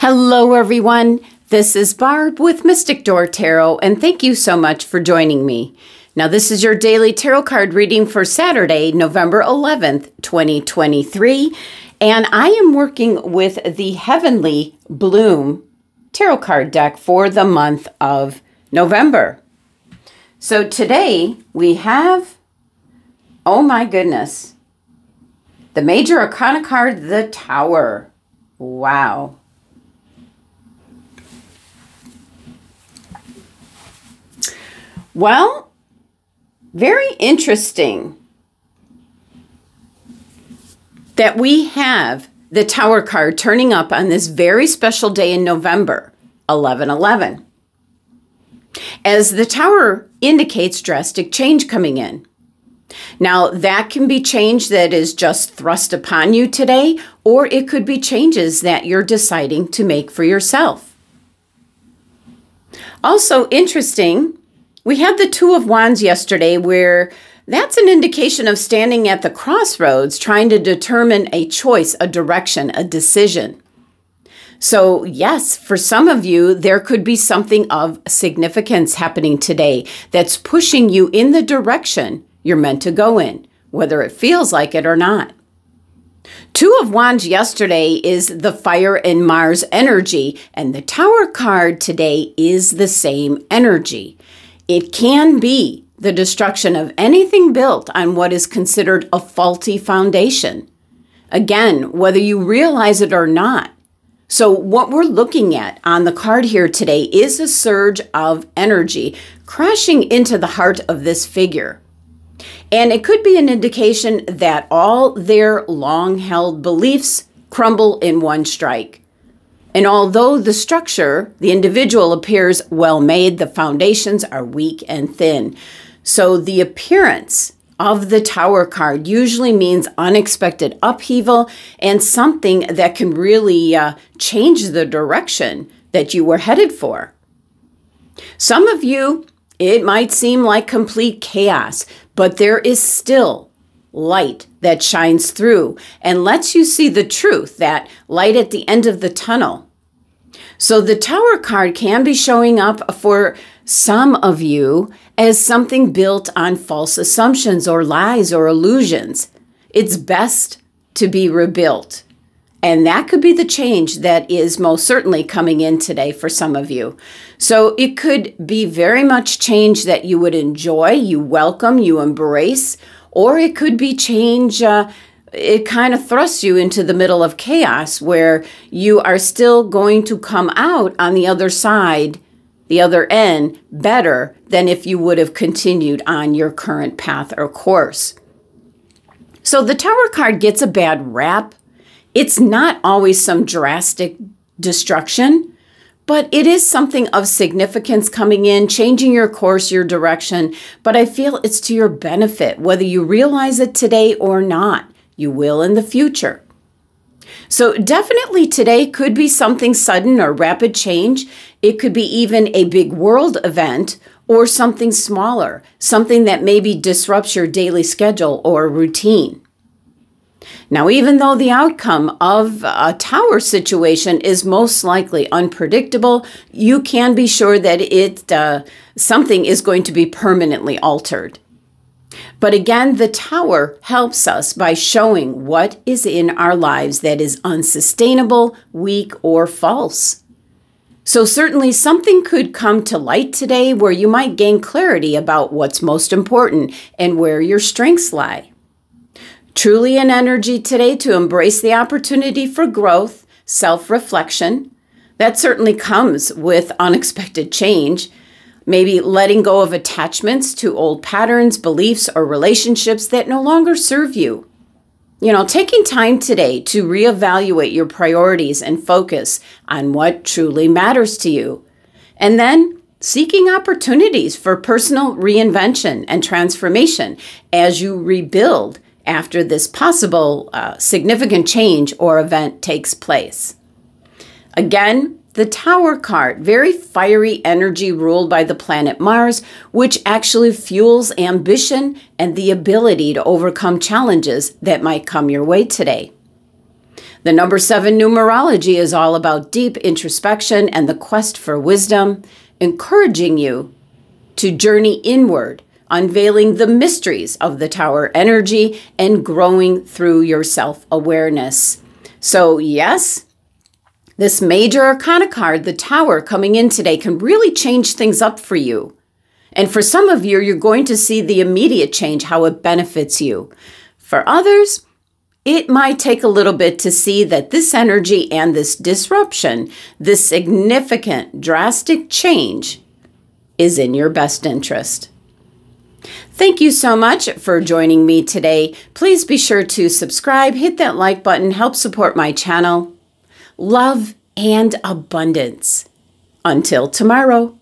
Hello, everyone. This is Barb with Mystic Door Tarot, and thank you so much for joining me. Now, this is your daily tarot card reading for Saturday, November 11th, 2023, and I am working with the Heavenly Bloom tarot card deck for the month of November. So today we have, oh my goodness, the Major Arcana card, the Tower. Wow. Well, very interesting that we have the Tower card turning up on this very special day in November, 1111. As the Tower indicates drastic change coming in. Now, that can be change that is just thrust upon you today, or it could be changes that you're deciding to make for yourself. Also, interesting we had the Two of Wands yesterday, where that's an indication of standing at the crossroads, trying to determine a choice, a direction, a decision. So, yes, for some of you, there could be something of significance happening today that's pushing you in the direction you're meant to go in, whether it feels like it or not. Two of Wands yesterday is the fire and Mars energy, and the Tower card today is the same energy. It can be the destruction of anything built on what is considered a faulty foundation. Again, whether you realize it or not. So, what we're looking at on the card here today is a surge of energy crashing into the heart of this figure. And it could be an indication that all their long held beliefs crumble in one strike. And although the structure, the individual appears well made, the foundations are weak and thin. So the appearance of the tower card usually means unexpected upheaval and something that can really uh, change the direction that you were headed for. Some of you, it might seem like complete chaos, but there is still light that shines through and lets you see the truth, that light at the end of the tunnel. So the Tower card can be showing up for some of you as something built on false assumptions or lies or illusions. It's best to be rebuilt. And that could be the change that is most certainly coming in today for some of you. So it could be very much change that you would enjoy, you welcome, you embrace, or it could be change uh, it kind of thrusts you into the middle of chaos where you are still going to come out on the other side, the other end, better than if you would have continued on your current path or course. So the Tower card gets a bad rap. It's not always some drastic destruction, but it is something of significance coming in, changing your course, your direction. But I feel it's to your benefit, whether you realize it today or not. You will in the future. So, definitely today could be something sudden or rapid change. It could be even a big world event or something smaller, something that maybe disrupts your daily schedule or routine. Now, even though the outcome of a tower situation is most likely unpredictable, you can be sure that it uh, something is going to be permanently altered. But again, the tower helps us by showing what is in our lives that is unsustainable, weak, or false. So, certainly something could come to light today where you might gain clarity about what's most important and where your strengths lie. Truly an energy today to embrace the opportunity for growth, self reflection. That certainly comes with unexpected change maybe letting go of attachments to old patterns, beliefs, or relationships that no longer serve you. You know, taking time today to reevaluate your priorities and focus on what truly matters to you. And then seeking opportunities for personal reinvention and transformation as you rebuild after this possible uh, significant change or event takes place. Again, the Tower card, very fiery energy ruled by the planet Mars, which actually fuels ambition and the ability to overcome challenges that might come your way today. The number seven numerology is all about deep introspection and the quest for wisdom, encouraging you to journey inward, unveiling the mysteries of the tower energy and growing through your self awareness. So, yes, this major arcana card, the tower coming in today, can really change things up for you. And for some of you, you're going to see the immediate change, how it benefits you. For others, it might take a little bit to see that this energy and this disruption, this significant, drastic change, is in your best interest. Thank you so much for joining me today. Please be sure to subscribe, hit that like button, help support my channel. Love and abundance. Until tomorrow.